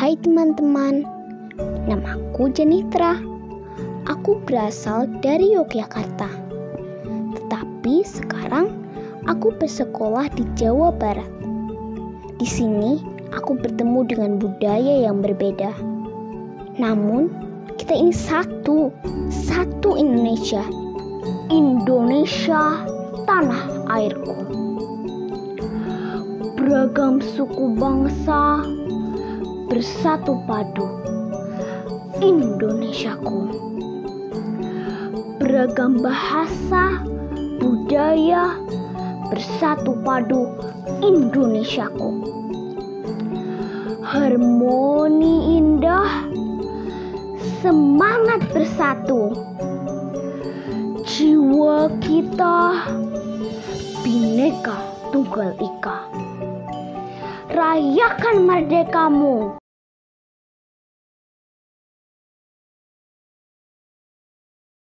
Hai teman-teman, namaku Jenitra. Aku berasal dari Yogyakarta. Tetapi sekarang aku bersekolah di Jawa Barat. Di sini aku bertemu dengan budaya yang berbeda. Namun, kita ini satu, satu Indonesia. Indonesia, tanah airku. Beragam suku bangsa bersatu padu. Indonesiaku. Beragam bahasa, budaya bersatu padu. Indonesiaku. Harmoni indah, semangat bersatu. Jiwa kita bineka tunggal ika. Rayakan merdekamu